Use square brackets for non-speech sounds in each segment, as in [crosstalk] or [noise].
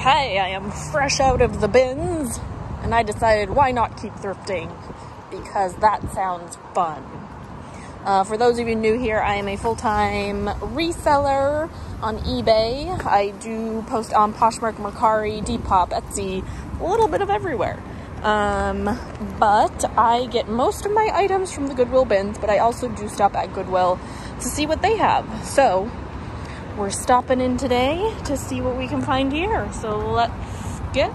okay, I am fresh out of the bins, and I decided why not keep thrifting because that sounds fun. Uh, for those of you new here, I am a full time reseller on eBay. I do post on Poshmark, Mercari, Depop, Etsy, a little bit of everywhere. Um, but I get most of my items from the Goodwill bins, but I also do stop at Goodwill to see what they have. So we're stopping in today to see what we can find here. So let's go.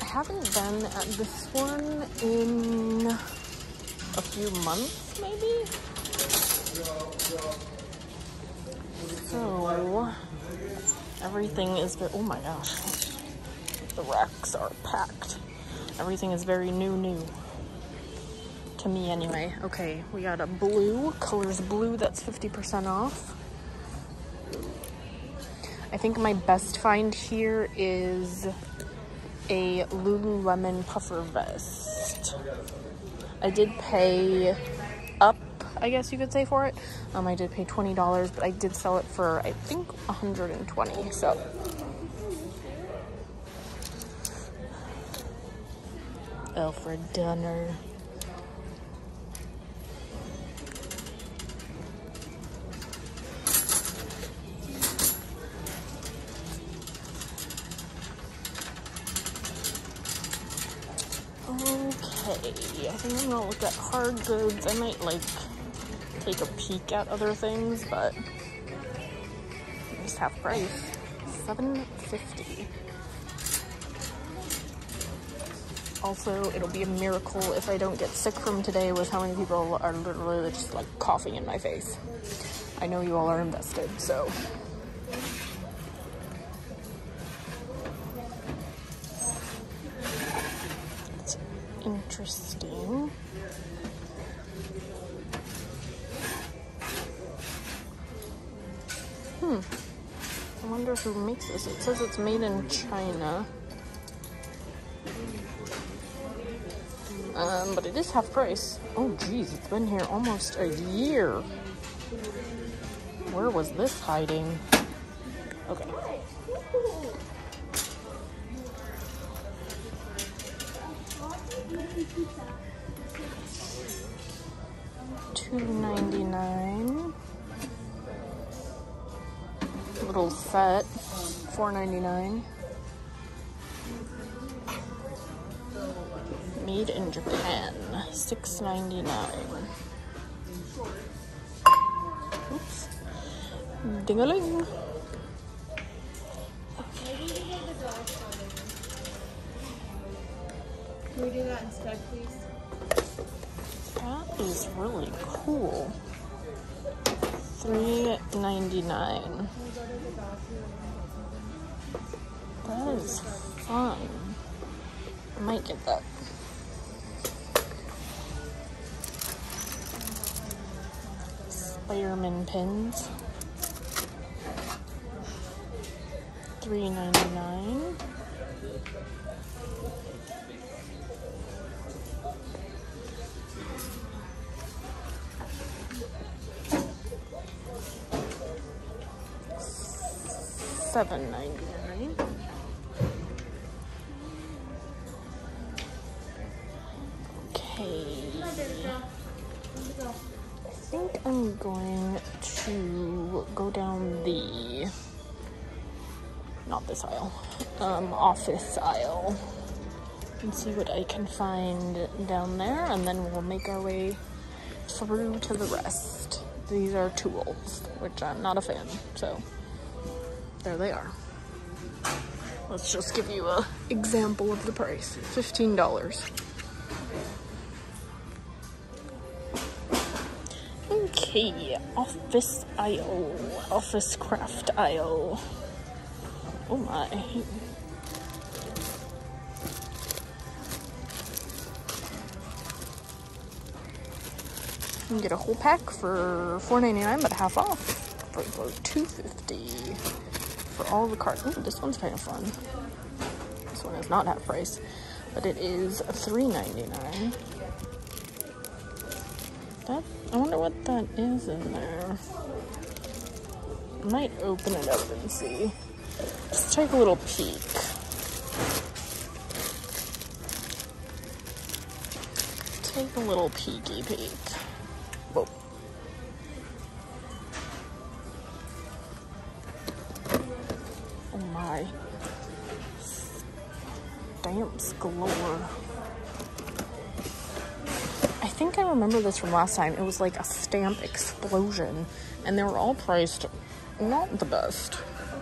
I haven't been at uh, this one in a few months, maybe? So, everything is oh my gosh, the racks are packed. Everything is very new, new. To me, anyway. Okay, we got a blue, colors blue, that's 50% off. I think my best find here is a Lululemon puffer vest. I did pay up, I guess you could say, for it. Um, I did pay $20, but I did sell it for, I think, 120 so. Alfred Dunner. Okay, I think I'm gonna look at hard goods. I might like take a peek at other things, but just half price. 750. Also, it'll be a miracle if I don't get sick from today with how many people are literally just like coughing in my face. I know you all are invested, so who makes this. It says it's made in China. Um, but it is half price. Oh geez, it's been here almost a year. Where was this hiding? Okay. Two ninety nine. Little set. Four ninety nine. Made in Japan. Six ninety nine. Oops. Ding a ling. Can we do that instead, please? That is really cool. Three ninety nine. That is fun. I might get that. Spiderman pins. Three ninety nine. Seven ninety nine. Going to go down the not this aisle, um, office aisle and see what I can find down there, and then we'll make our way through to the rest. These are tools, which I'm not a fan, so there they are. Let's just give you a example of the price. $15. Office aisle, office craft aisle. Oh my. You can get a whole pack for $4.99, but half off for about $2.50 for all the cartons. This one's kind of fun. This one is not half price, but it is $3.99. That I wonder what that is in there. I might open it up and see. Just take a little peek. Take a little peeky peek. This from last time. It was like a stamp explosion, and they were all priced not the best.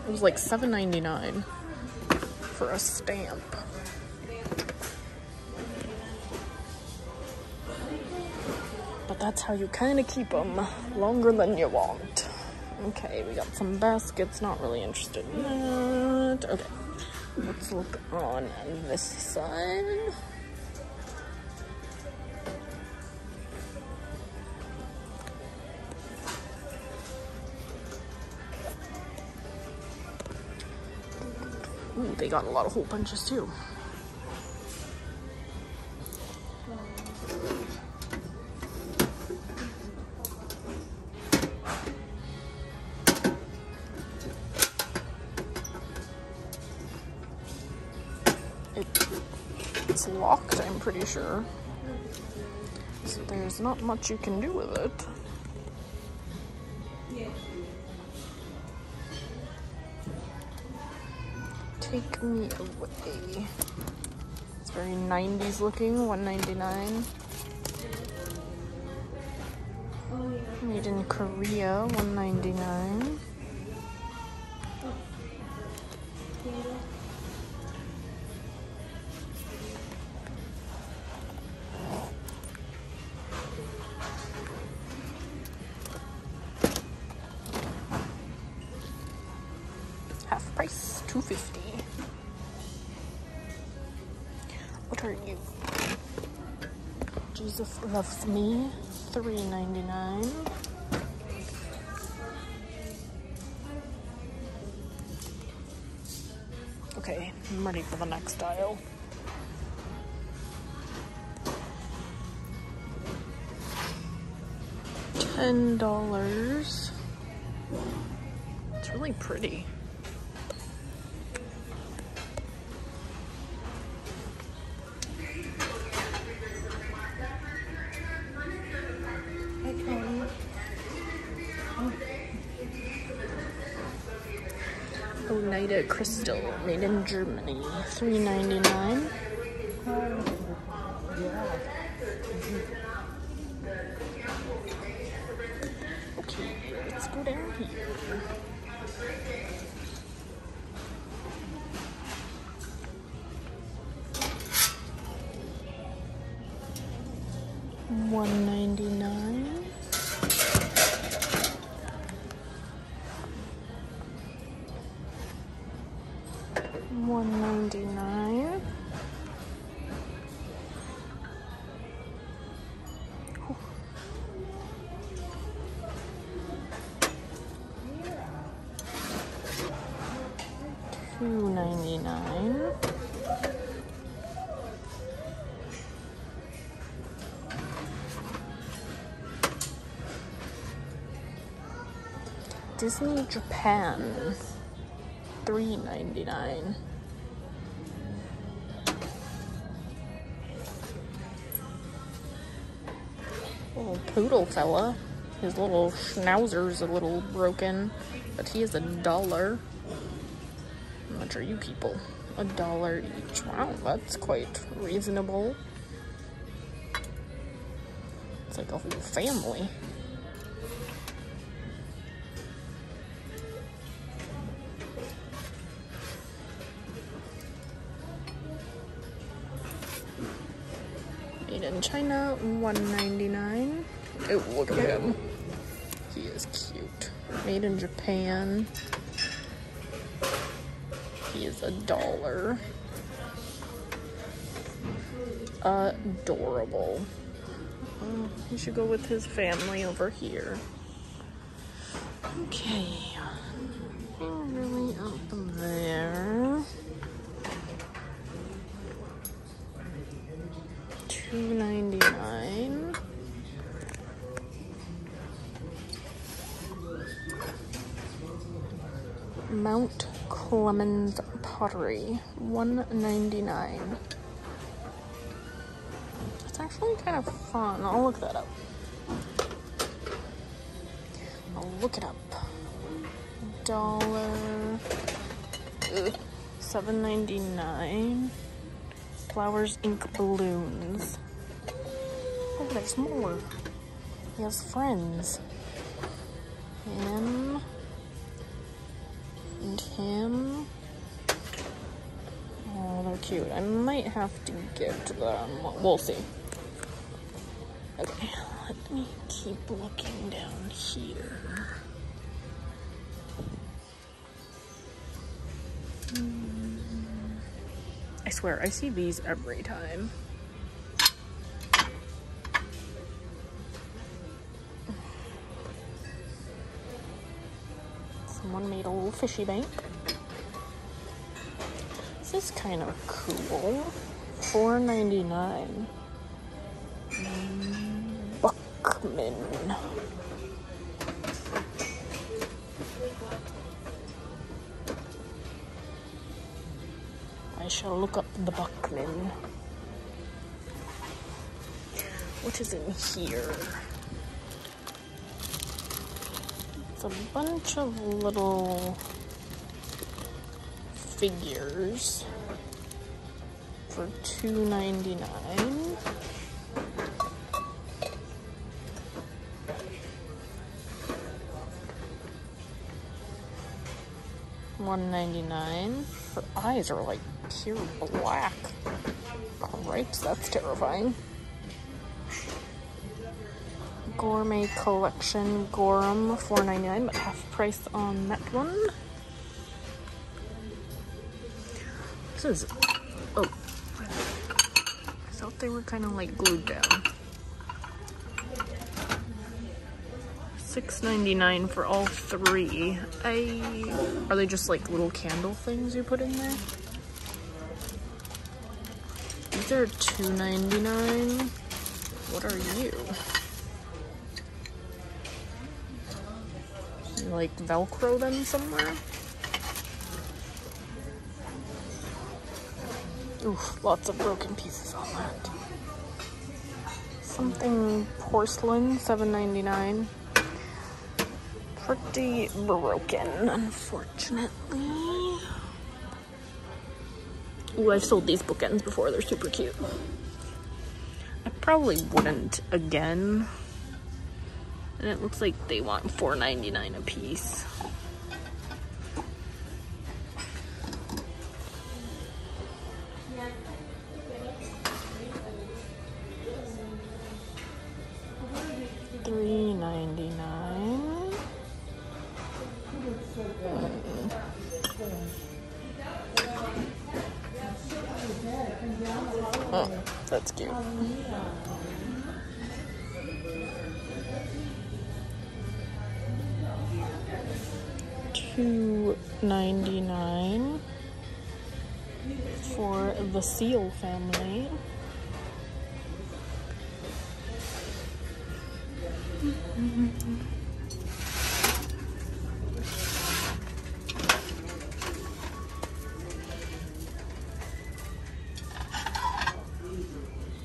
It was like $7.99 for a stamp. But that's how you kind of keep them longer than you want. Okay, we got some baskets. Not really interested in that. Okay, let's look on this side. Ooh, they got a lot of hole punches too. It's locked, I'm pretty sure. So there's not much you can do with it. Me away. It's very 90s looking, 199. Made in Korea, 199. Loves me, 3.99. Okay, I'm ready for the next aisle. Ten dollars. It's really pretty. Oneida Crystal, made in Germany, three ninety nine. Okay, let's go down here. One ninety nine. Disney Japan. Three ninety nine. Little poodle fella. His little schnauzer's a little broken, but he is a dollar. How much are you people? A dollar each. Wow, that's quite reasonable. It's like a whole family. China, 199. Oh, look at him. He is cute. Made in Japan. He is a dollar. Adorable. Uh, he should go with his family over here. Okay. Clemens Pottery, one ninety nine. It's actually kind of fun. I'll look that up. I'll look it up. Dollar seven ninety nine. Flowers ink balloons. Oh, there's more. He has friends. And him. Oh, they're cute. I might have to get them. We'll see. Okay, let me keep looking down here. Hmm. I swear, I see these every time. Fishy bank. This is kind of cool. Four ninety nine. Buckman. I shall look up the Buckman. What is in here? A bunch of little figures for two ninety nine. One ninety nine. Her eyes are like pure black. Cripes, that's terrifying. Gourmet Collection Gorham, four ninety nine, but half price on that one. This is oh, I thought they were kind of like glued down. Six ninety nine for all three. I are they just like little candle things you put in there? These are two ninety nine. What are you? Like Velcro them somewhere? Ooh, lots of broken pieces on that. Something porcelain, seven ninety nine. Pretty broken, unfortunately. Ooh, I've sold these bookends before. They're super cute. I probably wouldn't again. And it looks like they want $4.99 a piece. Two ninety nine for the Seal family.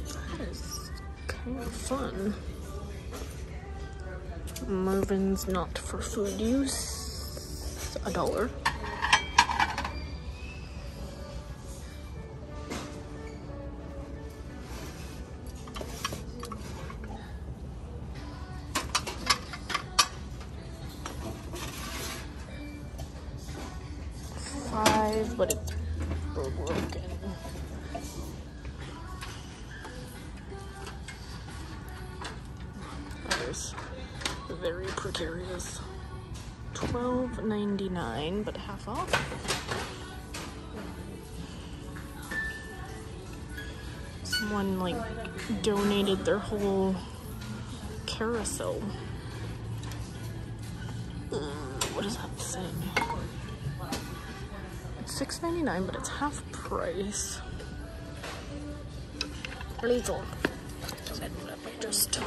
That is kind of fun. Mervin's not for food use. A dollar. Someone like donated their whole carousel. Uh, what does that say? It's six ninety nine, but it's half price. Little. Just.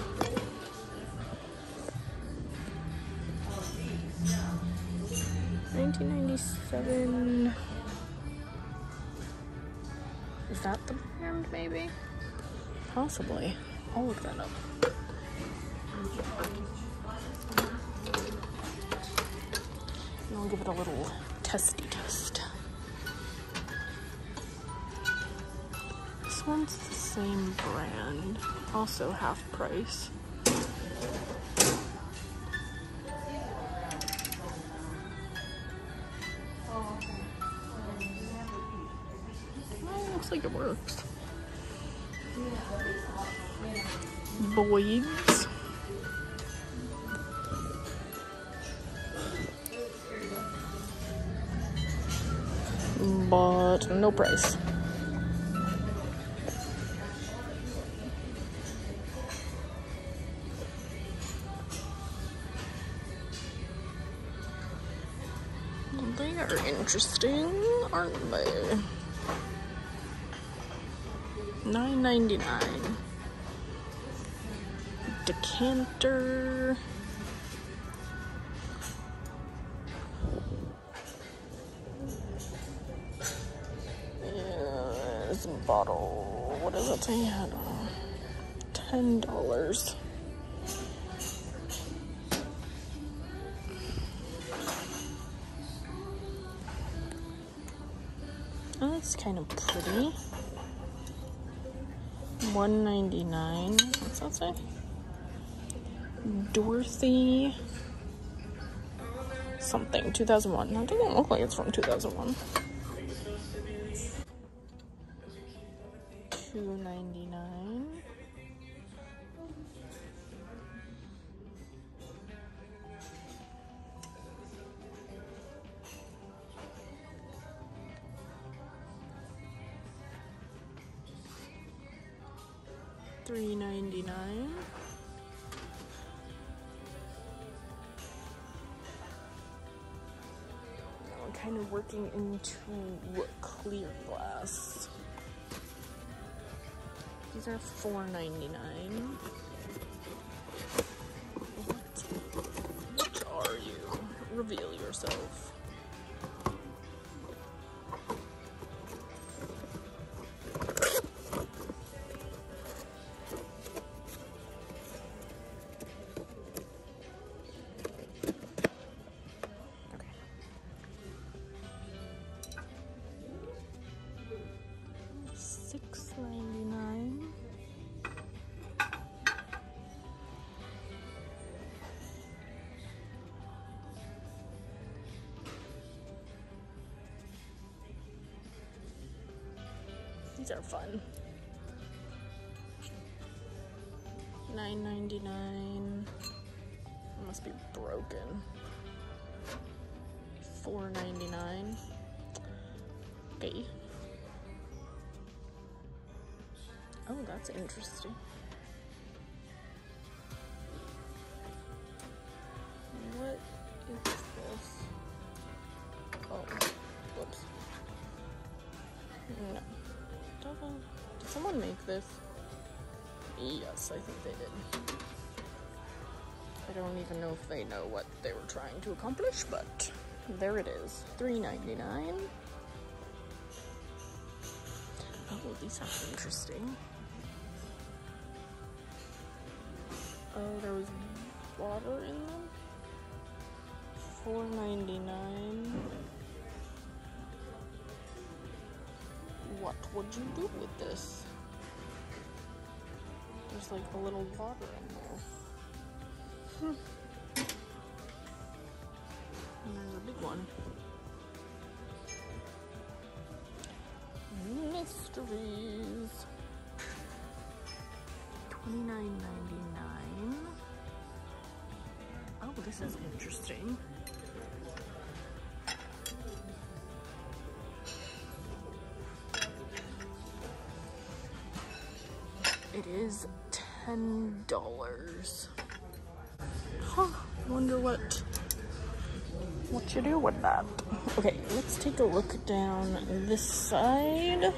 1997. Is that the brand, maybe? Possibly. I'll look that up. And I'll give it a little testy test. This one's the same brand, also half price. No price. They are interesting, aren't they? Nine ninety nine. Decanter. Say? I. Ten dollars. Oh, that's kind of pretty. One ninety nine. What's that say? Dorothy something 2001. That doesn't look like it's from 2001. Two working into clear glass. These are four ninety nine. What? What are you? Reveal yourself. These are fun. Nine ninety nine. Must be broken. Four ninety nine. Okay. Oh, that's interesting. Even know if they know what they were trying to accomplish, but there it is. Three ninety nine. Oh, these are interesting. Oh, there was water in them. Four ninety nine. What would you do with this? There's like a little water in there. Hmm. One. Mysteries. Twenty-nine ninety-nine. Oh, this is interesting. It is ten dollars. Huh. Wonder what what you do with that. Okay, let's take a look down this side.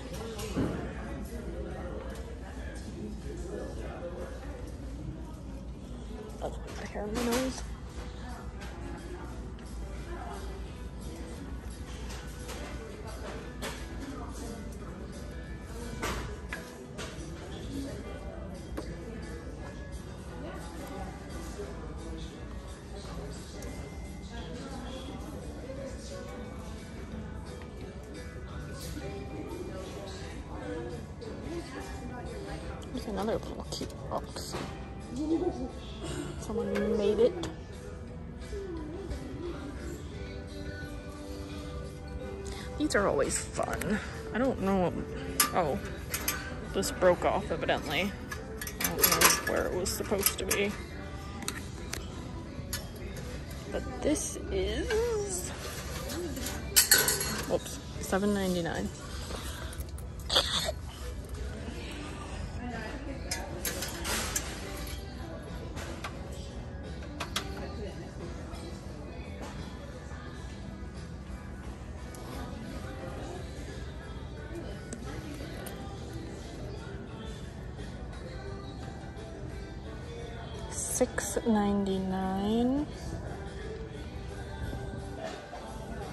these are always fun. I don't know. Oh, this broke off evidently. I don't know where it was supposed to be. But this is, whoops, 7.99. Six ninety nine.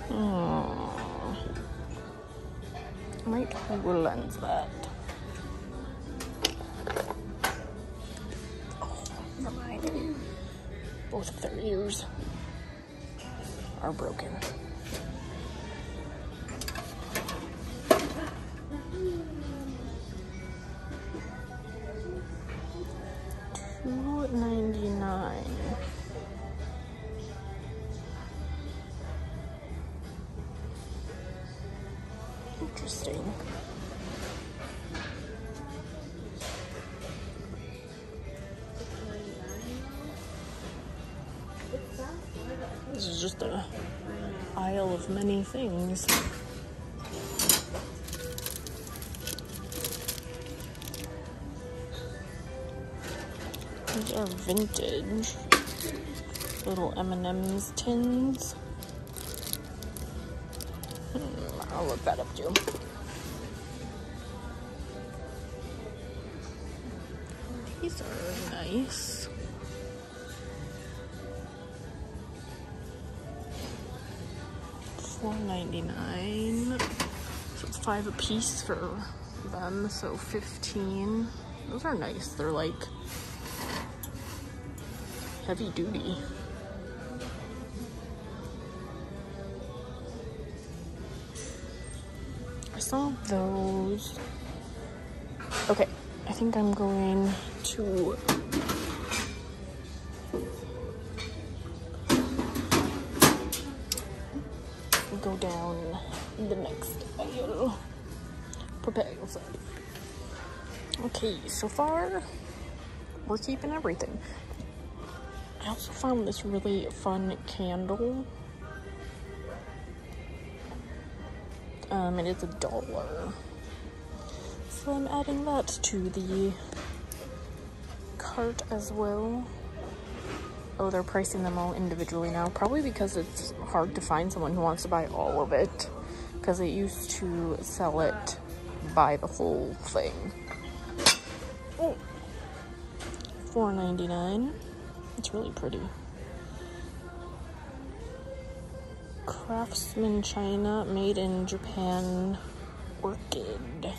Hmm. Might Google lens that. Oh, never mind. Both of their ears are broken. Things. These are vintage little M&M's tins. Hmm, I'll look that up too. These are nice. Four ninety nine. So it's five a piece for them, so fifteen. Those are nice. They're like heavy duty. I saw those. Okay, I think I'm going to the next aisle. Prepare yourself. Okay, so far we're keeping everything. I also found this really fun candle. Um, it is a dollar. So I'm adding that to the cart as well. Oh, they're pricing them all individually now. Probably because it's hard to find someone who wants to buy all of it. Because it used to sell it by the whole thing. Oh. $4.99. It's really pretty. Craftsman China, made in Japan, orchid.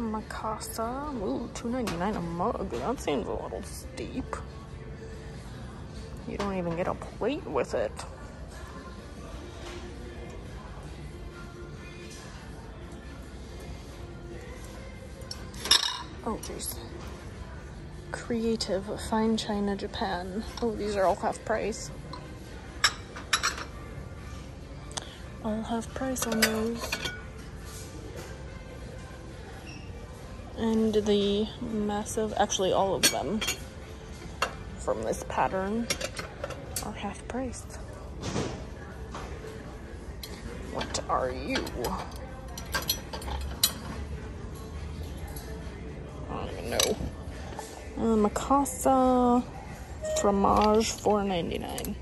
Mikasa, ooh, two ninety nine a mug. That seems a little steep. You don't even get a plate with it. Oh, jeez. Creative, Fine China, Japan. Oh, these are all half price. All half price on those. And the massive, actually all of them from this pattern are half price. What are you? I don't even know. Uh, Mikasa fromage, four ninety nine.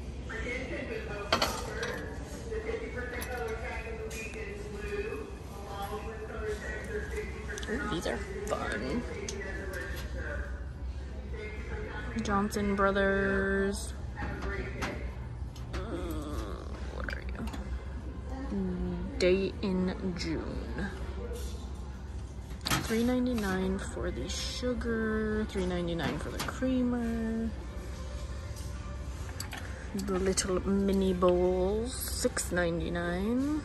Johnson Brothers. Uh, what are you? Day in June. $3.99 for the sugar, $3.99 for the creamer. The little mini bowls, $6.99.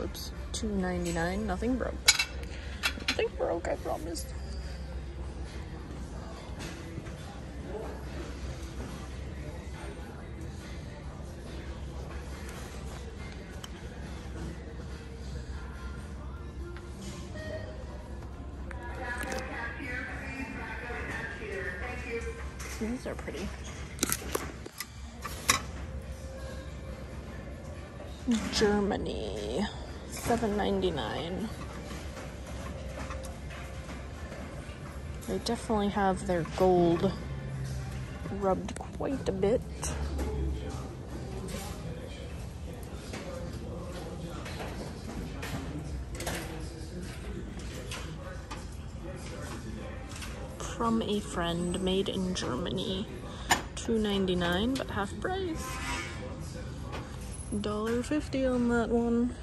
Oops, $2.99. Nothing broke. Nothing broke, I promise. Germany, seven ninety nine. They definitely have their gold rubbed quite a bit. From a friend, made in Germany. Two ninety nine, but half price. Dollar fifty on that one.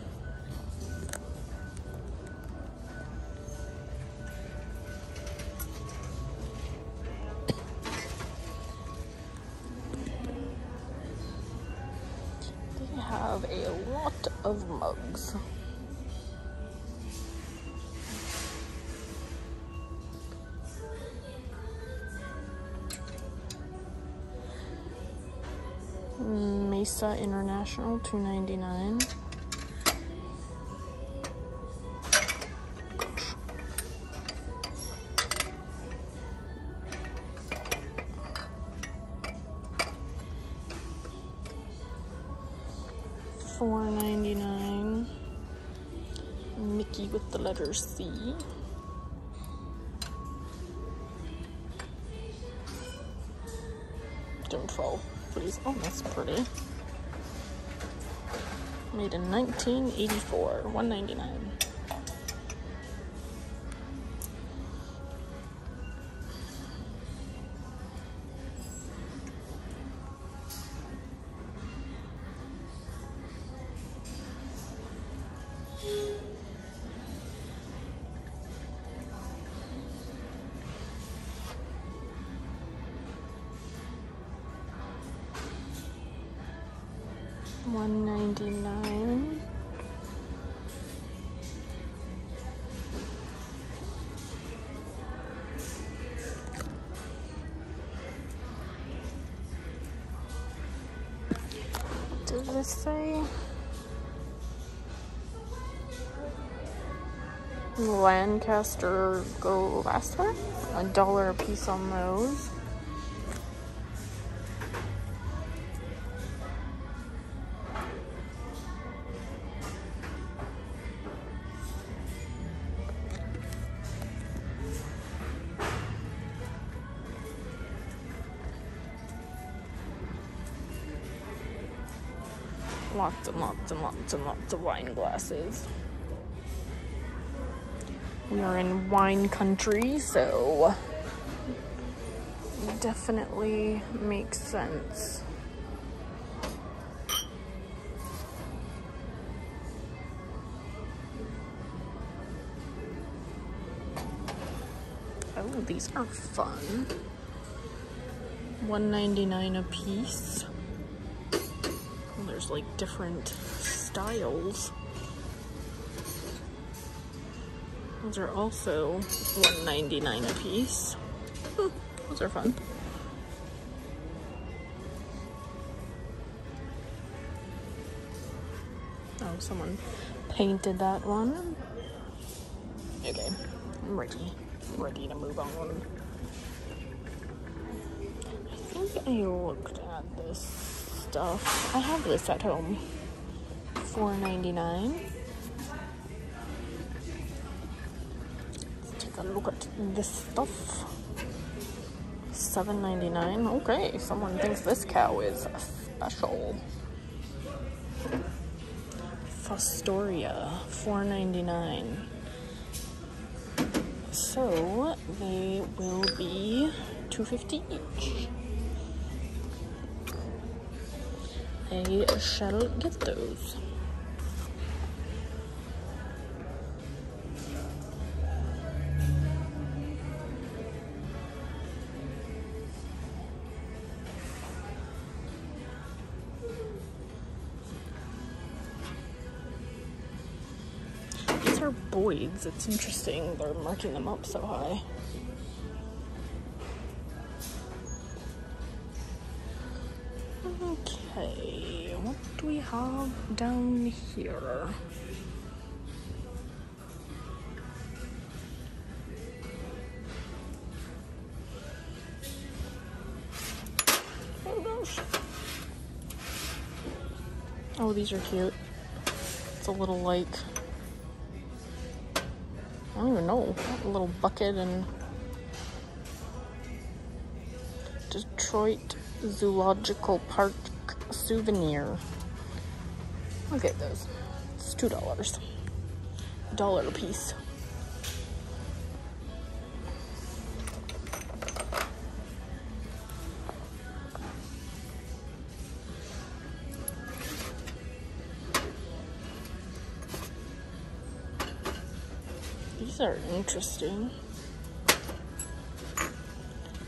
Mesa International, two ninety nine. Four ninety nine. Mickey with the letter C. Don't fall, please. Oh, that's pretty. Made in 1984, 199. Lancaster go glassware? A dollar a piece on those. Lots and lots and lots and lots of wine glasses. We are in wine country, so definitely makes sense. Oh, these are fun. 199 a piece. And there's like different styles. Those are also 199 a piece. Those are fun. Oh, someone painted that one. Okay, I'm ready. I'm ready to move on. I think I looked at this stuff. I have this at home. $4.99. look at this stuff. $7.99. Okay, someone thinks this cow is special. Fostoria, $4.99. So they will be $2.50 each. I shall get those. It's interesting they're marking them up so high. Okay, what do we have down here? Oh. Oh, these are cute. It's a little like I don't even know, a little bucket and Detroit Zoological Park souvenir. Look at those. It's two dollars. Dollar a piece. These are interesting.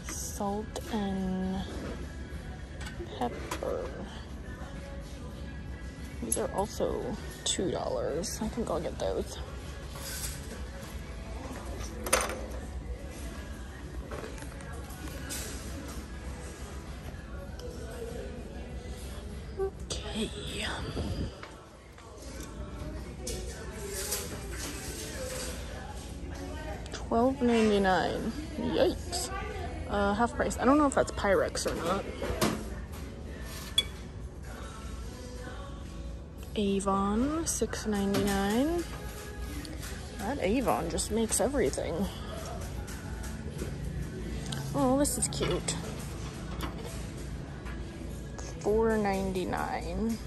Salt and pepper. These are also two dollars. I think I'll get those. Pyrex or not. Avon, six ninety nine. That Avon just makes everything. Oh, this is cute. Four ninety nine.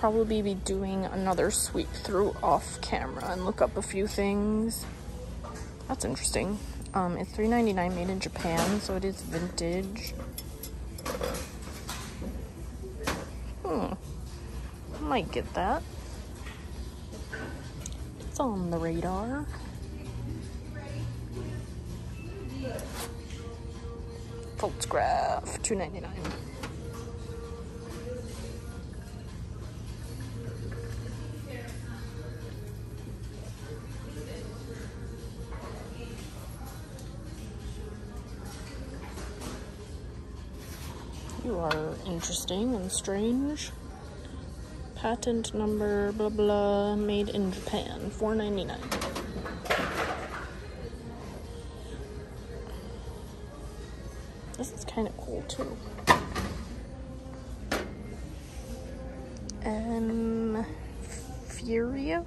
Probably be doing another sweep through off camera and look up a few things. That's interesting. Um, it's $3.99 made in Japan, so it is vintage. Hmm. Might get that. It's on the radar. Photograph, $2.99. interesting and strange. Patent number blah blah made in Japan, four ninety nine. This is kind of cool too. Um, Furia,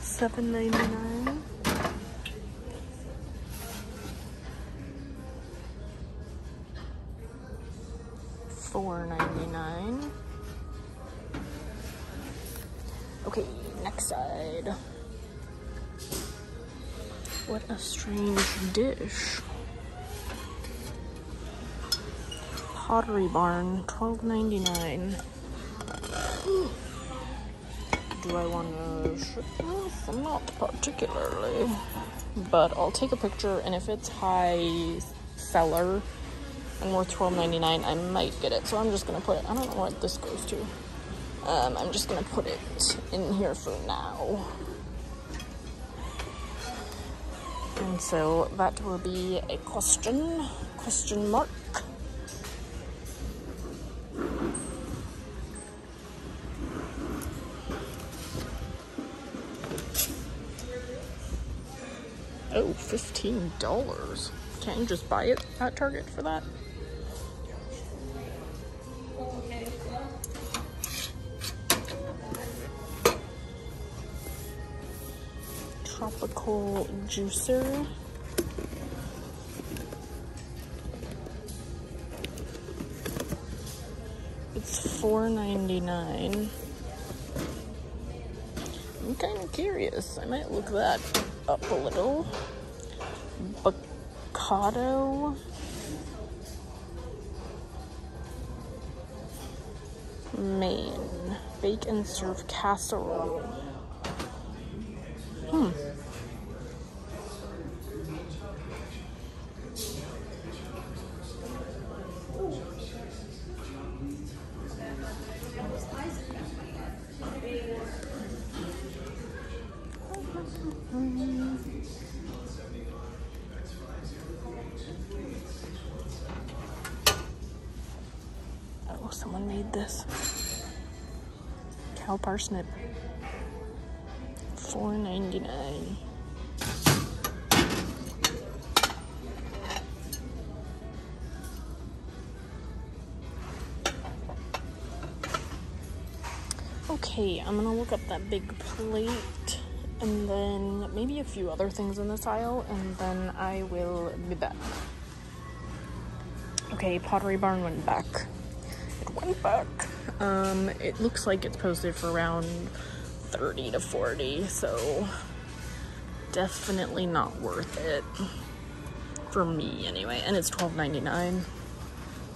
seven ninety nine. Pottery Barn, twelve ninety nine. Do I want to ship this? Not particularly, but I'll take a picture, and if it's high seller and worth twelve ninety nine, I might get it. So I'm just gonna put it. I don't know what this goes to. Um, I'm just gonna put it in here for now. And so that will be a question, question mark. $15. Can't you just buy it at Target for that? Tropical juicer. It's $4.99. I'm kind of curious. I might look that up a little avocado. Main bake and serve casserole. This. Cow parsnip. Four ninety nine. Okay, I'm gonna look up that big plate and then maybe a few other things in this aisle and then I will be back. Okay, Pottery Barn went back. Back. Um, it looks like it's posted for around 30 to 40, so definitely not worth it. For me, anyway. And it's $12.99.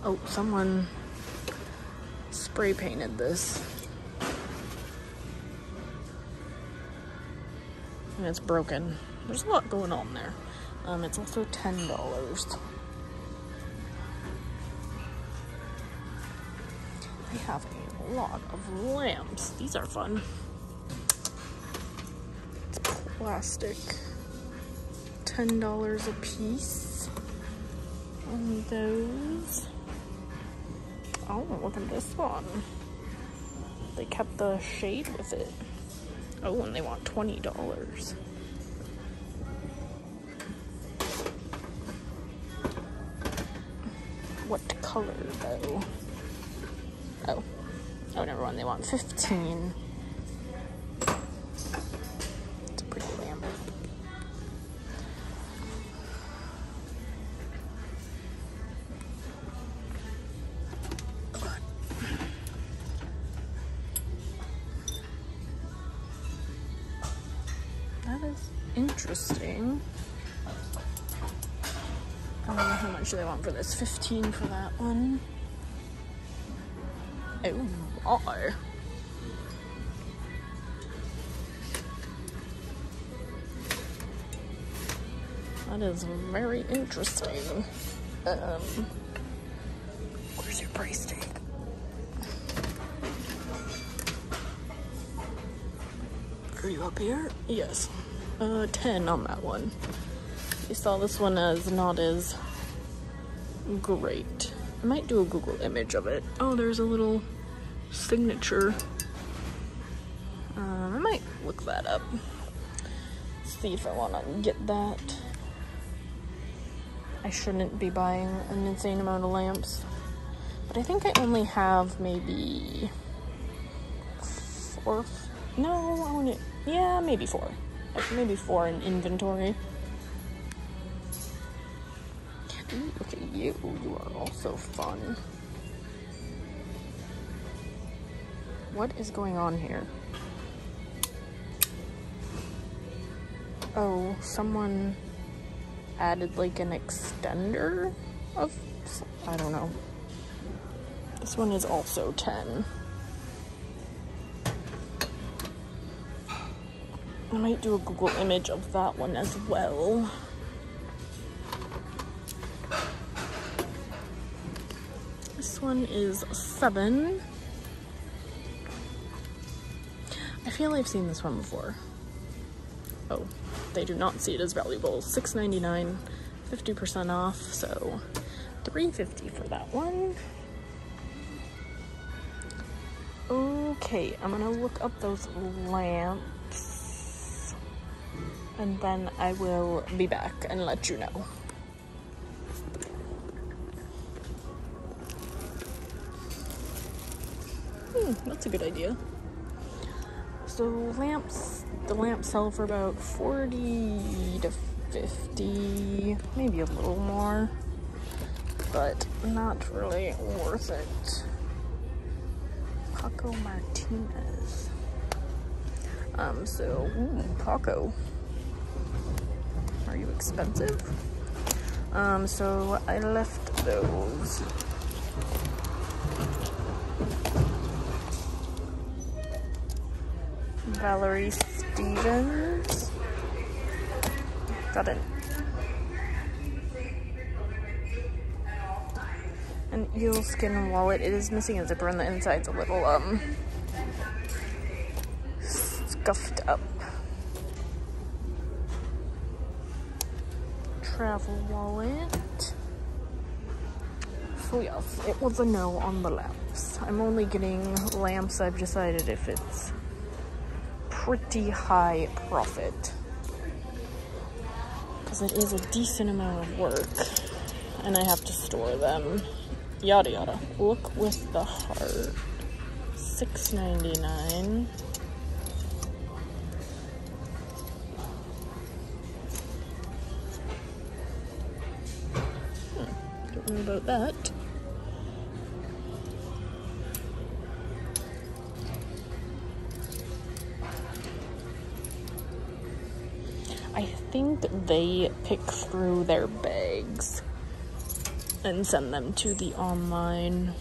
Oh, someone spray painted this. And it's broken. There's a lot going on there. Um, it's also $10. Lot of lamps. These are fun. It's plastic. $10 a piece on those. Oh, look at this one. They kept the shade with it. Oh, and they want $20. What color though? Oh. They want 15. It's a pretty lamp. That is interesting. I don't know how much do they want for this. 15 for that one. Oh. That is very interesting. Um, where's your price tag? Are you up here? Yes. Uh, 10 on that one. You saw this one as not as great. I might do a Google image of it. Oh, there's a little signature. Um, I might look that up. See if I want to get that. I shouldn't be buying an insane amount of lamps. But I think I only have maybe four. No, I want to. Yeah, maybe four. Maybe four in inventory. Ooh, at you. You are also fun. What is going on here? Oh, someone added like an extender of. I don't know. This one is also 10. I might do a Google image of that one as well. This one is 7. Feel like I've seen this one before. Oh, they do not see it as valuable. $6.99, 50% off, so $3.50 for that one. Okay, I'm gonna look up those lamps and then I will be back and let you know. Hmm, that's a good idea. So lamps, the lamps sell for about 40 to 50, maybe a little more, but not really worth it. Paco Martinez. Um, so, ooh, Paco. Are you expensive? Um, so I left those. Valerie Stevens. Got it. An eel skin wallet. It is missing a zipper and the inside's a little um scuffed up. Travel wallet. So yes, it was a no on the lamps. I'm only getting lamps I've decided if it's pretty high profit. Because it is a decent amount of work. And I have to store them. Yada yada. Look with the heart. Six ninety nine. Hmm, don't know about that. Think they pick through their bags and send them to the online.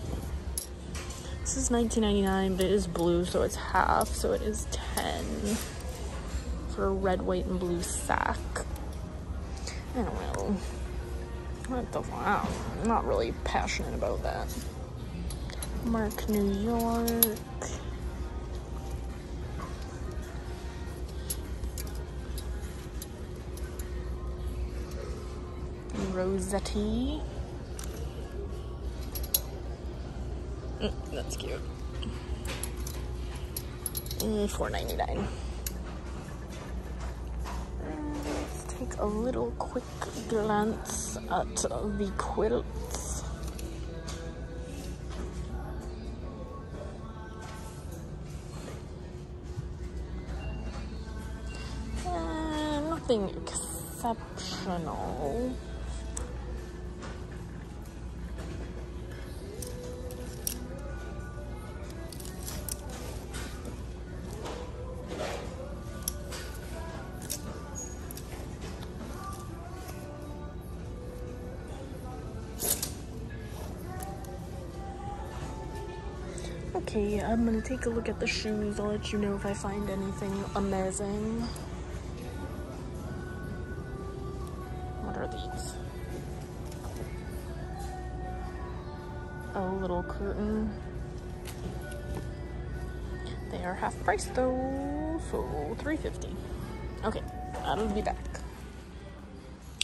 This is 19.99, but it is blue, so it's half, so it is 10 for a red, white, and blue sack. I don't know. What the wow? I'm not really passionate about that. Marc New York. Rosetti. Mm, that's cute. Mm, Four ninety nine. Let's take a little quick glance at the quilts. Uh, nothing exceptional. I'm gonna take a look at the shoes. I'll let you know if I find anything amazing.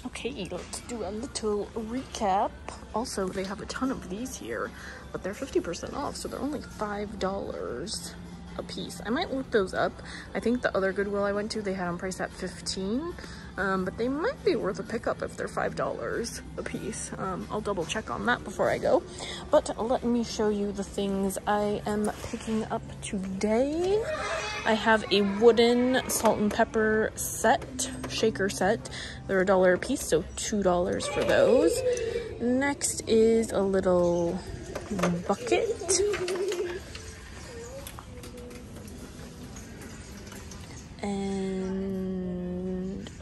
Okay, let's do a little recap. Also, they have a ton of these here, but they're 50% off, so they're only $5 a piece. I might look those up. I think the other Goodwill I went to, they had them priced at 15 um, but they might be worth a pickup if they're $5 a piece. Um, I'll double check on that before I go. But let me show you the things I am picking up today. I have a wooden salt and pepper set, shaker set. They're a dollar a piece, so $2 for those. Next is a little bucket. And,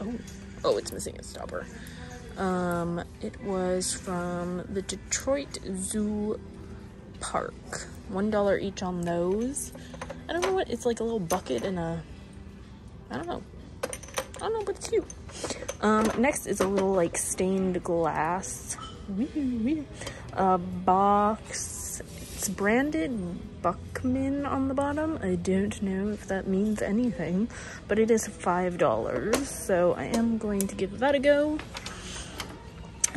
oh, oh, it's missing a stopper. Um, it was from the Detroit Zoo Park. One dollar each on those. I don't know what, it's like a little bucket and a, I don't know. I don't know, but it's cute. Um, next is a little like stained glass box. It's branded Buckman on the bottom. I don't know if that means anything, but it is $5. So I am going to give that a go.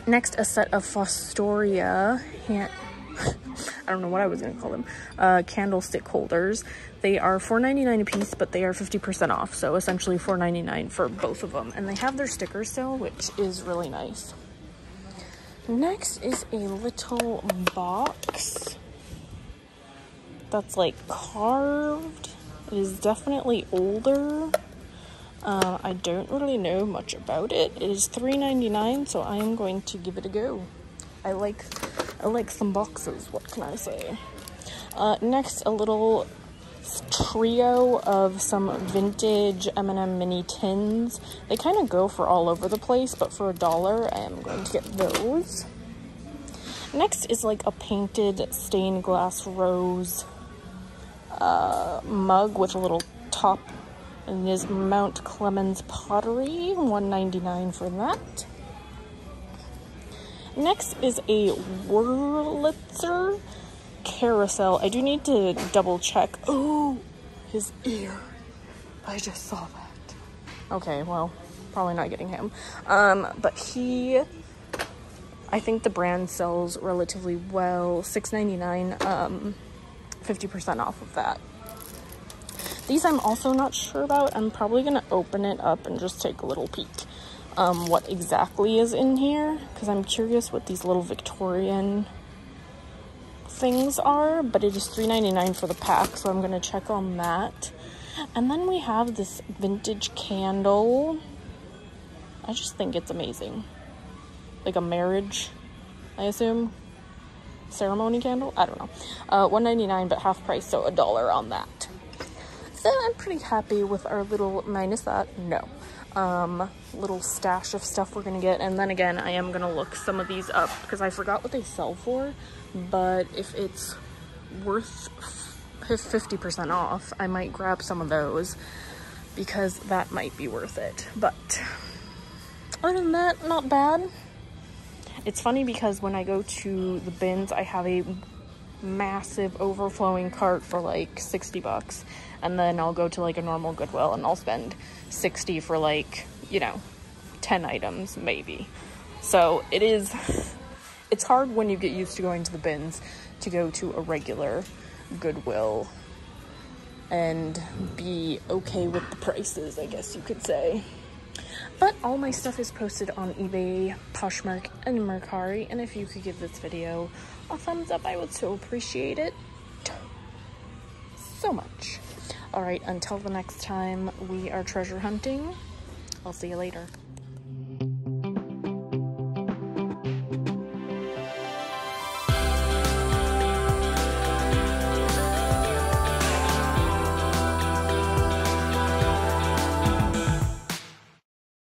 Next, a set of Fostoria hand [laughs] I don't know what I was gonna call them, uh, candlestick holders. They are $4.99 a piece, but they are 50% off, so essentially $4.99 for both of them. And they have their stickers still, which is really nice. Next is a little box that's like carved. It is definitely older. Uh, I don't really know much about it. It is $3.99, so I am going to give it a go. I like I like some boxes, what can I say? Uh, next, a little trio of some vintage M&M mini tins. They kind of go for all over the place, but for a dollar, I am going to get those. Next is like a painted stained glass rose uh, mug with a little top And it is Mount Clemens Pottery, 199 for that. Next is a Wurlitzer carousel. I do need to double check. Oh, his ear. I just saw that. Okay, well, probably not getting him. Um, but he, I think the brand sells relatively well. Six ninety nine. Um, 50% off of that. These I'm also not sure about. I'm probably gonna open it up and just take a little peek um, what exactly is in here because I'm curious what these little Victorian things are, but it is $3.99 for the pack, so I'm gonna check on that. And then we have this vintage candle. I just think it's amazing. Like a marriage, I assume. Ceremony candle? I don't know. Uh, $1.99 but half price, so a dollar on that. So I'm pretty happy with our little, minus that, no. Um, little stash of stuff we're gonna get. And then again, I am gonna look some of these up because I forgot what they sell for. But if it's worth 50% off, I might grab some of those because that might be worth it. But other than that, not bad. It's funny because when I go to the bins, I have a massive overflowing cart for like 60 bucks. And then I'll go to like a normal Goodwill and I'll spend 60 for like, you know, 10 items maybe. So it is, it's hard when you get used to going to the bins to go to a regular Goodwill and be okay with the prices, I guess you could say. But all my stuff is posted on eBay, Poshmark, and Mercari. And if you could give this video a thumbs up, I would so appreciate it so much. All right, until the next time we are treasure hunting, I'll see you later.